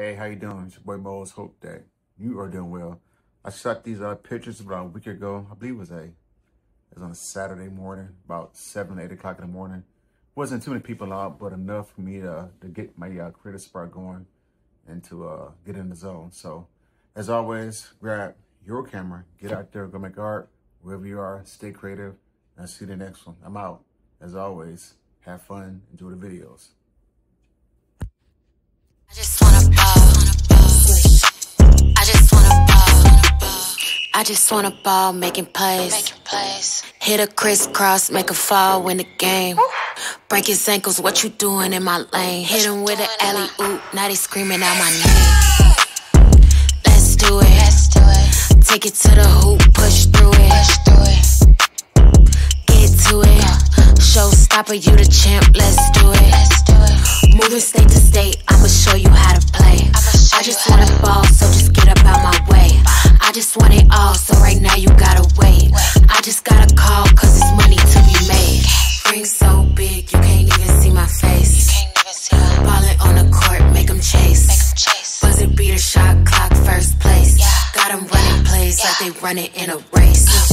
Hey, how you doing? It's your boy Moz. Hope that you are doing well. I shot these uh, pictures about a week ago. I believe it was a it was on a Saturday morning, about seven, eight o'clock in the morning. Wasn't too many people out, but enough for me to to get my uh, creative spark going and to uh, get in the zone. So, as always, grab your camera, get out there, go make art wherever you are. Stay creative, and I'll see you the next one. I'm out. As always, have fun, enjoy the videos. I just wanna ball, making plays. Hit a crisscross, make a fall, win the game. Break his ankles, what you doing in my lane? Hit him with an alley oop, now they screaming out my name. Let's do it. Take it to the hoop, push through it. Get to it. Showstopper, you the champ, let's do it. Moving state to state, I'ma show you how to play. I just wanna ball, so just want it all, so right now you gotta wait. I just gotta call, cause it's money to be made. Ring so big, you can't even see my face. Ballin' on the court, make 'em chase. Buzzer beater shot clock, first place. Got 'em running plays like they run it in a uh.